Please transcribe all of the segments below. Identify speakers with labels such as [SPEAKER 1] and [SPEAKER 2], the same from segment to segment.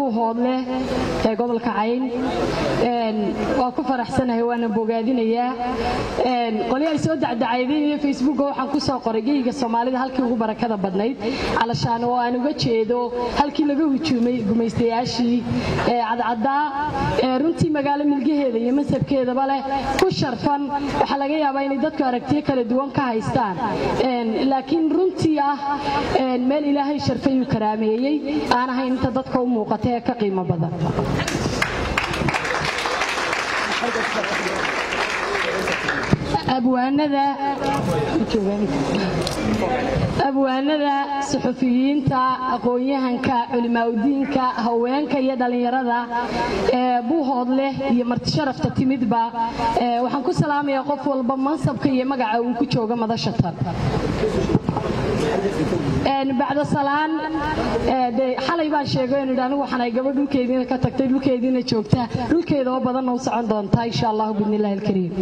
[SPEAKER 1] buuhoodle ee gobolka cayn. Waa ku faraxsanahay waana bogaadinayaa qolyo ay soo dacdacaydeen facebooka waxaan ku soo qoray geyga soomaalida halkii ugu barakada badnayd. Calashaan oo aan uga jeedo halkii laga hujuumay gumaystayaashii. Cadcaddaa ee runtii magaalo milgaheeda iyo masabkeedaba leh ku sharfan. Waxaa laga yaabaa inay dadku aragtiyo kala duwan ka haystaan. Laakiin runtii ah meel ilaahay sharfayuu karaameeyey. Aan ahayn inta dadka u muuqata ee ka qiimo badan abwaanada. Suxufiyiinta aqoon-yahanka culimaaudiinka haweenka iyo dhallinyarada ee buuhood leh iyo martisharafta timidba waxaan ku salaamayaa qof walba mansabka iyo magaca uu ku jooga madasha tan bacda salaan xalay baan sheegay inu anigu waxaan ay gabadh dhulkeediina ka tagtay dhulkeediina joogta. Dhulkeeda oo badanna u socon doontaa insha allahu biidnillahi alkariim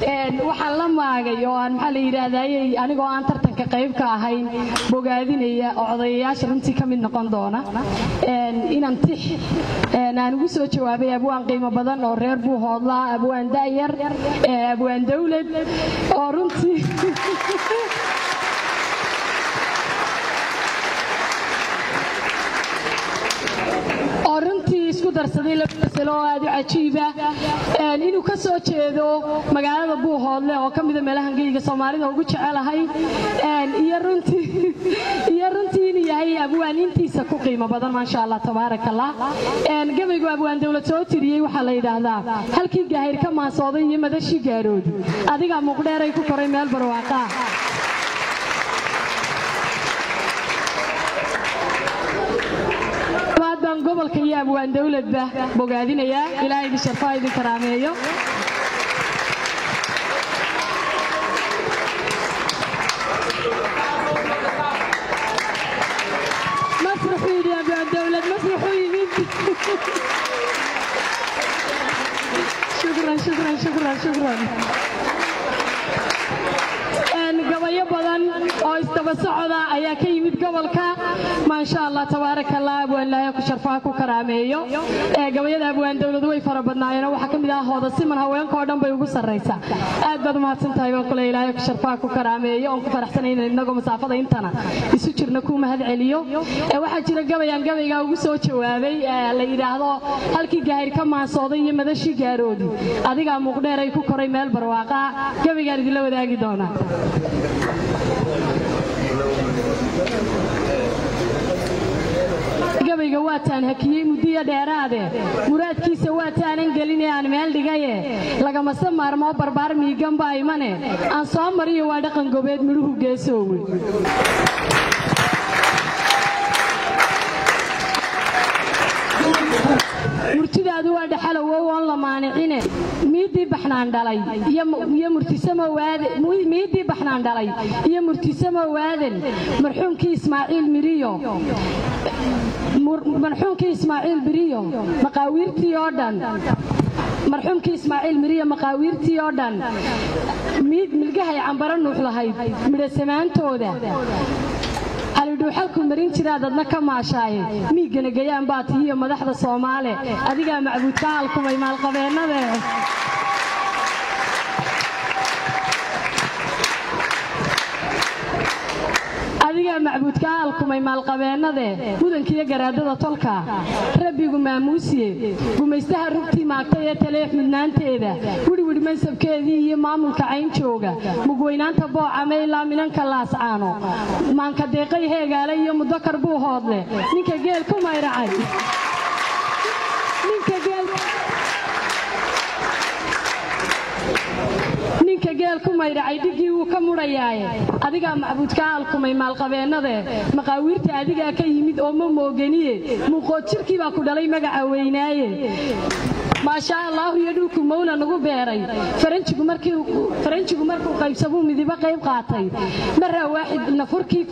[SPEAKER 1] waxaan la maagay oo aan maxaa la yidhaahdaayey anigoo aan tartanka qayb ka ahayn bogaadinaya oo runtii ka mid noqon doona. Inaan tix aan ugu soo jawaabay abwaan qiimo badan oo reer buuhoodla abwaan da'yar abwaan dawlad oo runtii darsaday laba masalo oo aad u cajiiba inuu ka soo jeedo magaalada buuhoodle oo ka mida meelahan geyga soomaalida ugu jecelahay iyo runtii inuu yahay abwaan intiisa ku qiimo badan maasha allah tabaaraka allah gabaygu abwaan dawlad soo tiriyey waxaa la yidhaahdaa halkii gaahir ka maasooday iyo madashii gaaroodu adigaa muuqdheeray ku koray meel barwaaqaa baan gobolka iyo abwaan dawladba bogaadinayaa ilaahay idin sharfaa idin karaameeyo masraxuu yidhi abwaan dawlad oo isdaba socda ayaa ka yimid gobolka maasha allah tabaaraka allah abwaan ilaahay ku sharfaha ku karaameeyo gabayada abwaan dawladu way fara badnaayeen waxaa ka mid ah hooda siman haweenka oo dhan bay ugu sarraysaa aad baad umahadsan tahay baan kule ilaahay ku sharfaha ku karaameeyo oon ku faraxsanayna innagoo masaafada intana isu jirna ku mahad celiyo waxaa jira gabayaan gabaygaa ugu soo jawaabay la yidhaahdo halkii gaahir ka maansooday iyo madashii gaaroodi adigaa muuqdheeray ku koray meel barwaaqa gabaygaan idinla wadaagi doonaa gabayga waataan hakiyey muddiyo dheeraade. Muraadkiisa waataanan gelinee aan meel dhigaye. Lagamase maarmoo barbaar miiganba imane. Aan soo mariyo waa dhaqan gobeed midhuhu geesoowe murtidaadu waa dhaxalowow oon la maanicine miiddii baxnaan dhalay. Iyo murtisammiiddii baxnaan dhalay. Iyo murtisamo waaden marxuumkii ismaaciil miriyo. Marxuumkii ismaaciil biriyo. Maqaawiirtii oo dhan. Marxuumkii ismaaciil miriyo maqaawiirtii oo dhan. Milgahay cambaro nuux lahayd midhasamaantooda alidhuuxalku marin jiraad adna ka maashaaye miiggana gayaan baa tihiyo madaxda soomaale. Adigaa macbuudka halkumay maalqabeennade. Adigaa macbuudka halkumay maalqabeennade. Mudankiiyo garaadada tolka. Rabbigu maamuusiye gumaystaha rugtii maagtay ee taleex midnaanteeda mansabkeedii iyo maamulka cayn jooga mugweynaanta boocame ilaa minanka laascaano maanka deeqay heegaale iyo mudakar buu hoodle. Ninka geel ku mayracay. Ninka geel ku maydhacay dhiggii wuu ka mudhayaaye adigaa macbuudka alkumay maalqabeennade maqaawiirta adigaa ka yimid oo ma mooganiye muuqood jirkii baa ku dhalay magaca weynaaye maashaa allaahu iyo dhulku mawla nagu beeray. Faranjigu markuu qaybsamuu midibo qayb qaatay. Maraa waaxidna furkii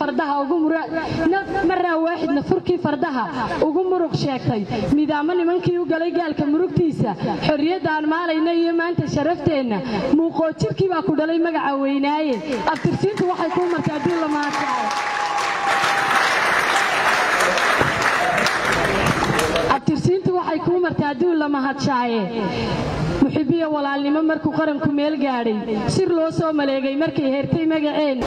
[SPEAKER 1] fardaha ugu muruq sheegtay. Midaamo nimankii u galay gaalka murugtiisa. Xorriyaddaan maalayna iyo maanta sharafteenna muuqoo jirkii baa ku dhalay magaca weynaaye. Abtirsiintu waxay kuu martay haddii la maanta kuu marta adduun la mahadshaaye muxibiya walaalnimo markuu qaranku meel gaadhay sir loo soo maleegay markay heertay magaceen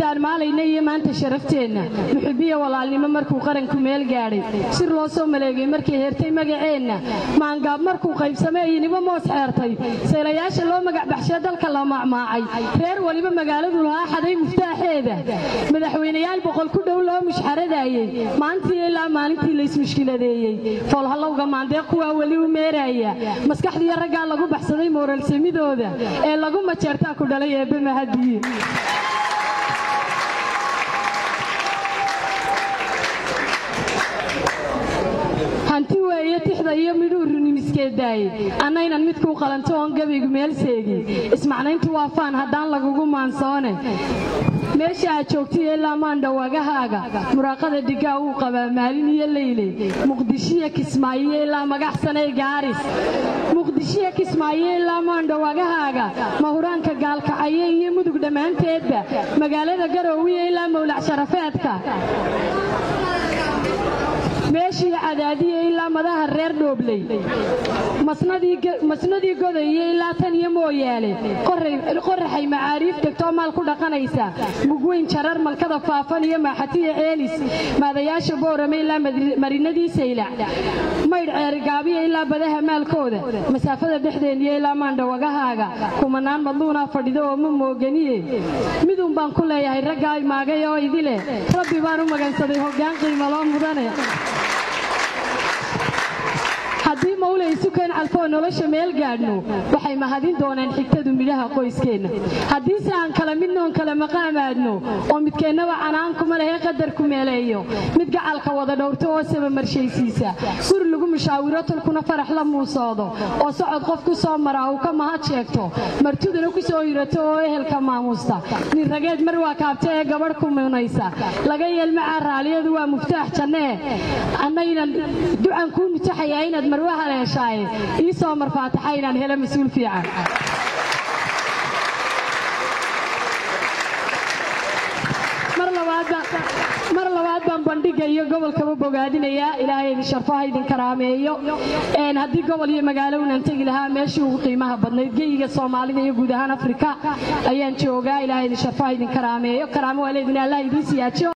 [SPEAKER 1] daan maalayna iyo maanta sharafteenna muxibiya walaalnimo markuu qaranku meel gaadhay sir loo soo maleegay markay heertay magaceenna maangaab markuu qaybsamay inibo moos xeertay seelayaasha loo magacbaxshee dalka la macmaacay reer waliba magaaladu lahaa xaday muftaaxeeda madaxweynayaal boqol ku dhow loo mushxaradaayey maantii ilaa maalintii laysmushkiladeeyey foolhallowga maandeeq kuwaa weli u meeraaya maskaxdiiyo raggaa lagu baxsaday mooralsamidooda ee lagu majeertaa ku dhalay eebbe mahadiye iyo midhuu runimiskeedaaye annaynan midkuu qalanto oon gabaygu meel seegin ismacnayntu waa faan haddaan lagugu maansoone. Meesha aad joogtay ilaa maandhawagahaaga muraaqada dhigaa wuu qabaa maalin iyo leyle muqdishiya kismaayo ilaa magaxsanay gaaris. Muqdishiya kismaayo ilaa maandhawagahaaga mahuraanka gaalkacaye iyo mudug dhammaanteedba. Magaalada garoowiya ilaa mawlac sharafeedka meeshii cadaadiya ilaa madaha reer dhoobley masnadii godaye ilaa tan iyo mooyaale qoraxay macaariif degtoo maal ku dhaqanaysa. Mugweyn jarar malkada faafan iyo maaxatiya ceelis maadayaasha boorame ilaa marinadii saylac maydh ceerigaabiya ilaa badaha maalkooda. Masaafada dhexdeeniyo ilaa maandhawagahaaga kumanaan madluunaa fadhido oo ma mooganiye midun baan ku leeyahay raggaa maagay oo idile. Rabbi baan u magansaday hoggaan qiimaloo mudane mahadin doonaan xigtadu midhaha qoyskeenna haddiise aan kala midnoon kala maqaamaadno oo midkeennaba canaankuma lehe qadarku meeleeyo mid gacalka wada dhowrto oo saba marshaysiisa guri lagu mushaawiro tolkuna farax la muusoodo oo socod qof ku soo maraa uu ka mahad sheegto martiduna ku soo hirato oo ehelka maamuusta nin rageed mar waa kaabta ee gabadh ku munaysa laga yeelmacaa raaliyadu waa muftaax jannee annaynan ducan kuu mutaxayaa inaad marwa haleeshaaye ii soo marfaataxa inaan helo mas'uul fiican. Mar labaad baan bandhiga iyo gobolkaba bogaadinayaa ilaahay sharfaha idin karaameeyo. Haddii gobol iyo magaalo unaan tegi lahaa meeshii ugu qiimaha badnayd geyiga soomaalida iyo guud ahaan afrika ayaan joogaa. Ilaahay sharfaha idin karaameeyo. Karaamo waa leedin allah idiin siyaajiyo